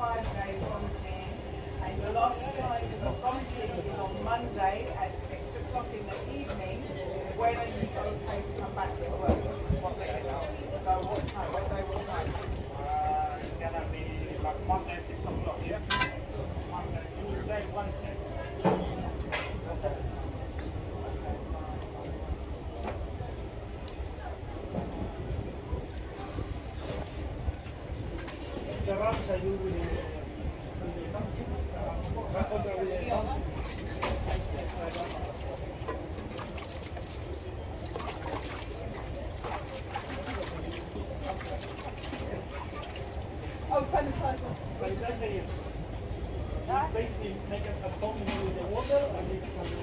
five days on the 10, and your last time the vomiting is on Monday at 6 o'clock in the evening, when are you okay to come back to work? What day? So what time? What day? What time? Uh, it's going to be like Monday, 6 o'clock. Township. Oh. Basically, make a, pump with the water and this